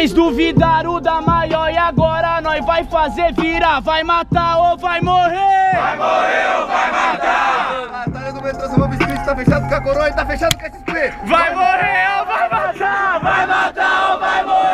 Vocês duvidaram da maior e agora nós vai fazer virar Vai matar ou vai morrer? Vai morrer ou vai matar? Batalha do metrô, seu biscoito tá fechado com a coroa e tá fechado com a XP Vai morrer ou vai matar? Vai matar ou vai morrer?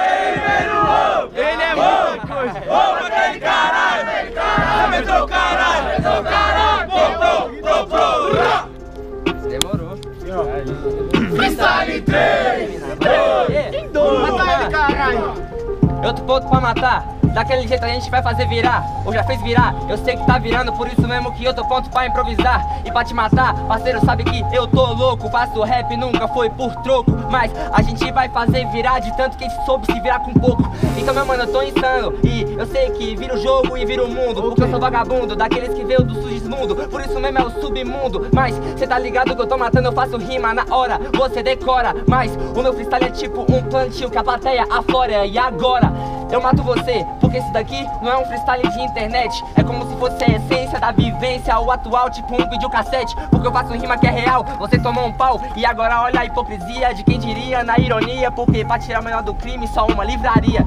Ponto pra matar. Daquele jeito a gente vai fazer virar, ou já fez virar. Eu sei que tá virando, por isso mesmo que eu tô pronto pra improvisar. E pra te matar, parceiro, sabe que eu tô louco. Faço rap, nunca foi por troco. Mas a gente vai fazer virar de tanto que soube se virar com pouco. Então, meu mano, eu tô insano. E eu sei que vira o jogo e vira o mundo. Porque eu sou vagabundo, daqueles que veio do submundo. Por isso mesmo é o submundo. Mas cê tá ligado que eu tô matando, eu faço rima na hora. Você decora, mas o meu freestyle é tipo um plantio que a plateia aflora. E agora? Eu mato você, porque isso daqui não é um freestyle de internet. É como se fosse a essência da vivência O atual, tipo um videocassete. Porque eu faço rima que é real, você tomou um pau. E agora olha a hipocrisia de quem diria na ironia. Porque pra tirar o melhor do crime só uma livraria.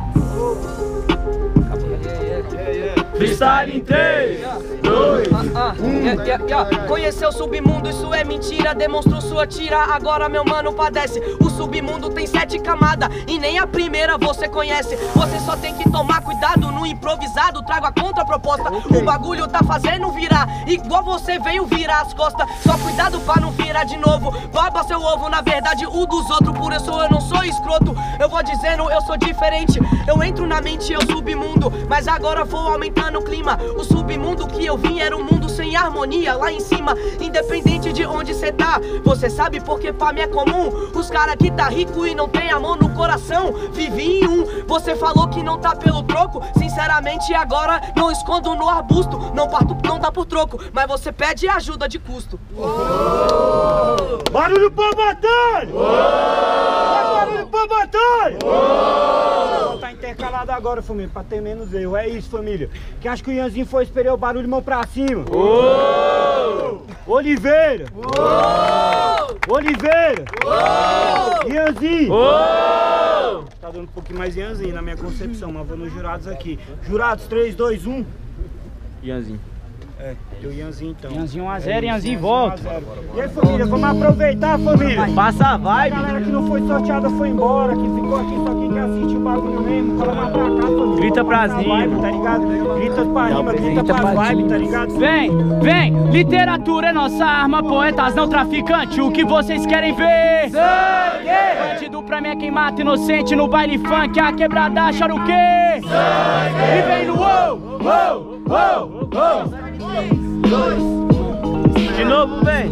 Freestyle em 3, 2, Ah, yeah, yeah, yeah. Conheceu o submundo, isso é mentira. Demonstrou sua tira, agora meu mano padece. O submundo tem sete camadas e nem a primeira você conhece. Você só tem que tomar cuidado no improvisado. Trago a contraproposta. O bagulho tá fazendo virar, igual você veio virar as costas. Só cuidado pra não virar de novo. Baba seu ovo, na verdade, o dos outros. Por isso eu não sou escroto. Eu vou dizendo, eu sou diferente. Eu entro na mente, eu submundo. Mas agora vou aumentando o clima. O submundo que eu vim era um mundo sem harmonia lá em cima. Independente de onde cê tá, você sabe porque pra mim é comum. Os cara que tá rico e não tem amor no coração, vive em um. Você falou que não tá pelo troco, sinceramente agora não escondo no arbusto. Não parto, não dá por troco, mas você pede ajuda de custo. Barulho pra batalha! Barulho pra batalha! Tá intercalado agora, família, pra ter menos erro. É isso, família. Quem acha que o Ianzinho foi esperar o barulho, mão pra cima. Oliveira! Oliveira! Ianzinho! Tá dando um pouquinho mais Ianzinho na minha concepção, mas vou nos jurados aqui. Jurados, 3, 2, 1. Ianzinho. É, deu Ianzinho então. Ianzinho 1x0, É, Ianzinho 1 volta. a 0. E aí, família, vamos aproveitar, família. Passa a A vibe. galera que não foi sorteada foi embora, que ficou aqui só quem quer assistir o bagulho mesmo, cola mais pra cá, família. Grita Vamos passar pra cima. Vibe, tá ligado? Grita pra rima, grita pra vibe, tá ligado? Vem, vem, literatura é nossa arma, poetas não traficante. O que vocês querem ver? Sangue! Bandido pra mim é quem mata inocente no baile funk. A quebrada chora o quê? Sangue! E vem no uou, uou, uou, uou. De novo, vem.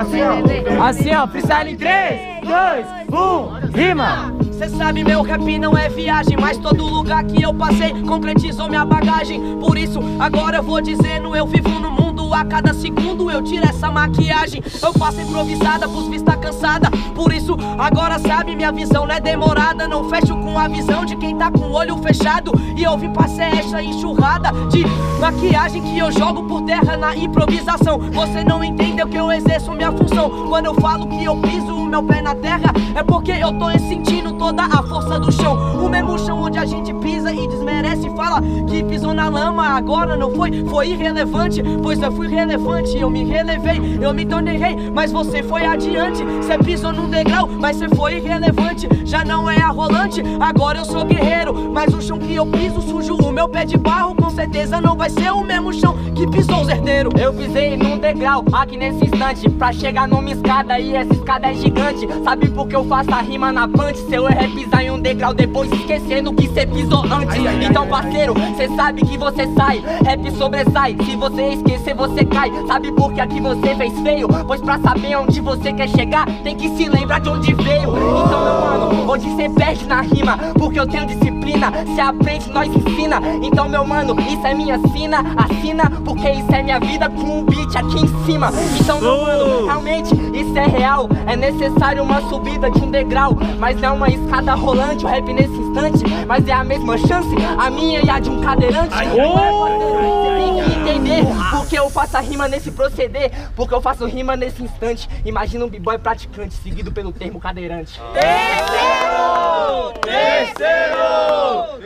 Assim, ó. Assim, ó, freestyle em 3, 2, 1, rima. Cê sabe, meu rap não é viagem, mas todo lugar que eu passei concretizou minha bagagem. Por isso, agora eu vou dizendo, eu vivo no mundo. A cada segundo eu tiro essa maquiagem. Eu faço improvisada, pros vista cansada. Por isso, agora sabe, minha visão não é demorada. Não fecho com a visão de quem tá com o olho fechado. E eu vim pra ser essa enxurrada de maquiagem que eu jogo por terra na improvisação. Você não entendeu que eu exerço minha função. Quando eu falo que eu piso o meu pé na terra, é porque eu tô sentindo toda a força do chão. O mesmo chão onde a gente pisa e desmerece e fala que pisou na lama. Agora não foi, foi irrelevante. Pois eu fui relevante, eu me relevei, eu me tornei rei. Mas você foi adiante. Você pisou num degrau, mas você foi irrelevante. Já não é arrolante, agora eu sou guerreiro. Mas o chão que eu piso sujo, o meu pé de barro, com certeza não vai ser o mesmo chão que pisou os herdeiros. Eu pisei num degrau aqui nesse instante Pra chegar numa escada e essa escada é gigante Sabe por que eu faço a rima na punch? Seu erro é pisar em um degrau depois esquecendo que cê pisou antes. Então parceiro, cê sabe que você sai. Rap sobressai, se você esquecer você cai. Sabe por que aqui você fez feio? Pois pra saber onde você quer chegar Tem que se lembrar de onde veio. Então meu mano, onde cê perde na rima Porque eu tenho disciplina, cê aprende, nós ensina. Então meu mano, isso é minha sina. Assina, porque isso é minha vida com um beat aqui em cima. Então meu mano, realmente isso é real. É necessário uma subida de um degrau, mas é uma escada rolante. O rap nesse instante, mas é a mesma chance, a minha e a de um cadeirante. Ai, ai, ai, entender porque eu faço a rima nesse proceder, porque eu faço rima nesse instante. Imagina um b-boy praticante, seguido pelo termo cadeirante. Terceiro! Terceiro!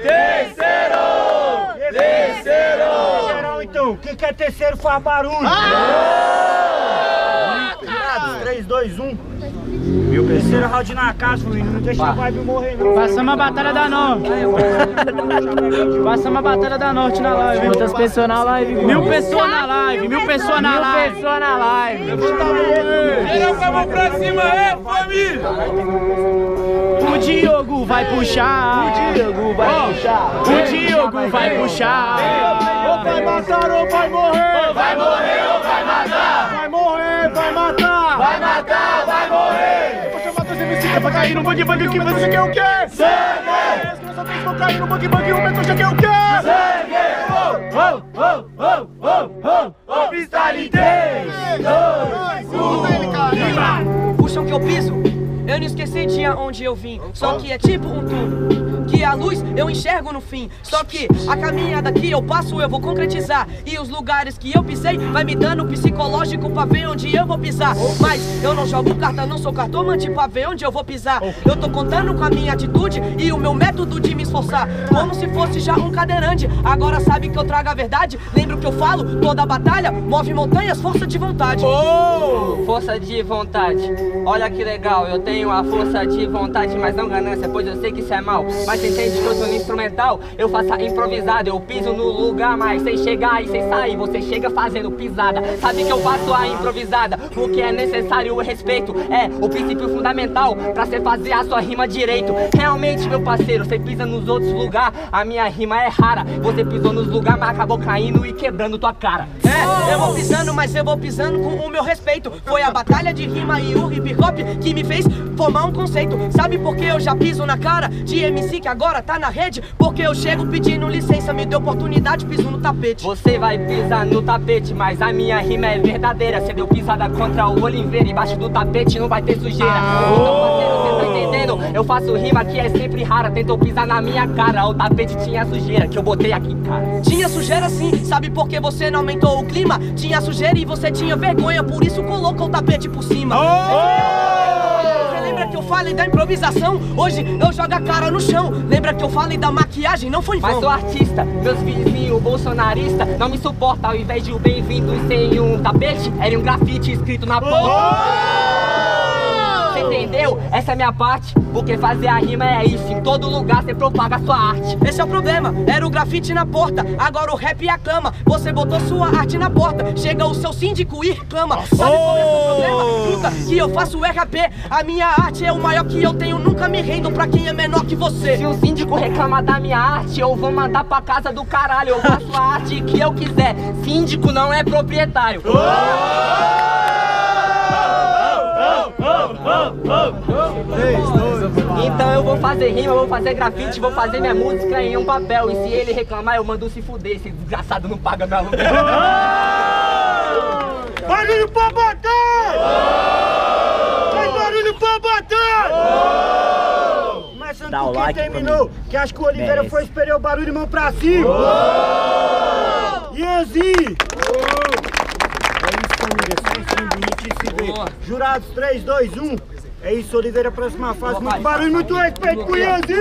Terceiro! Terceiro! Geral então, quem quer terceiro faz barulho! Ah! Jurados, 3, 2, 1. Meu terceiro round na casa, família. Não deixa a vibe morrer, não. Passamos a Batalha da Norte. Passamos a Batalha da Norte na live. Quantas pessoas na live? Mil pessoas na live, mil pessoas na Mil live. pessoas na live. Com a mão pra cima, é família! O Diogo vai puxar. O Diogo vai puxar. O Diogo vai puxar. Ou vai matar ou vai morrer. Vai morrer ou vai matar? MC pra cair no bang bang que você quer o quê? Sangue! As crianças três vão cair no bang bang o medo já quer o quê? Sangue! Oh, oh, oh, oh, oh, oh, oh, freestyle 3, 2, 1, Puxam que eu piso. Eu não esqueci de onde eu vim. Só que é tipo um túnel. Que a luz eu enxergo no fim. Só que a caminhada que eu passo eu vou concretizar. E os lugares que eu pisei vai me dando psicológico pra ver onde eu vou pisar. Mas eu não jogo carta, não sou cartomante pra ver onde eu vou pisar. Eu tô contando com a minha atitude e o meu método de me esforçar. Como se fosse já um cadeirante. Agora sabe que eu trago a verdade. Lembro que eu falo, toda batalha move montanhas, força de vontade. Força de vontade. Olha que legal, eu tenho a força de vontade, mas não ganância, pois eu sei que isso é mal. Mas entende que eu sou no instrumental, eu faço a improvisada, eu piso no lugar, mas sem chegar e sem sair, você chega fazendo pisada. Sabe que eu faço a improvisada, o que é necessário o respeito, é o princípio fundamental pra você fazer a sua rima direito. Realmente, meu parceiro, você pisa nos outros lugares, a minha rima é rara. Você pisou nos lugares, mas acabou caindo e quebrando tua cara. É, eu vou pisando, mas eu vou pisando com o meu respeito. Foi a batalha de rima e o hip hop que me fez formar um conceito. Sabe por que eu já piso na cara de MC que agora tá na rede? Porque eu chego pedindo licença, me deu oportunidade, piso no tapete. Você vai pisar no tapete, mas a minha rima é verdadeira. Você deu pisada contra o Oliveira, embaixo do tapete não vai ter sujeira. Então, parceiro, você tá entendendo? Eu faço rima que é sempre rara. Tentou pisar na minha cara, o tapete tinha sujeira que eu botei aqui, cara. Tinha sujeira sim, sabe por que você não aumentou o clima? Tinha sujeira e você tinha vergonha, por isso colocou o tapete por cima. Eu falei da improvisação? Hoje eu jogo a cara no chão. Lembra que eu falei da maquiagem? Não foi em Mas sou artista, meus vizinhos bolsonaristas não me suportam. Ao invés de o bem-vindo sem um tapete, era um grafite escrito na porta. Entendeu? Essa é a minha parte. Porque fazer a rima é isso. Em todo lugar você propaga sua arte. Esse é o problema, era o grafite na porta, agora o rap e a cama. Você botou sua arte na porta, chega o seu síndico e reclama. Sabe qual é o seu problema? Puta, que eu faço RAP, a minha arte é o maior que eu tenho, nunca me rendo pra quem é menor que você. Se o síndico reclamar da minha arte, eu vou mandar pra casa do caralho. Eu faço a arte que eu quiser. Síndico não é proprietário. Então eu vou fazer rima, vou fazer grafite, vou fazer minha música em um papel. E se ele reclamar, eu mando se fuder. Esse desgraçado não paga meu aluguel. Barulho pra bater! Faz barulho pra bater! Começando Dá o like, terminou, que acho que o Oliveira Merece. foi esperar o barulho mão pra cima. É isso, família. Certinho, bonitinho se vê. Boa. Jurados 3, 2, 1. É isso, Oliveira, próxima fase. Muito barulho, muito respeito Ianzi!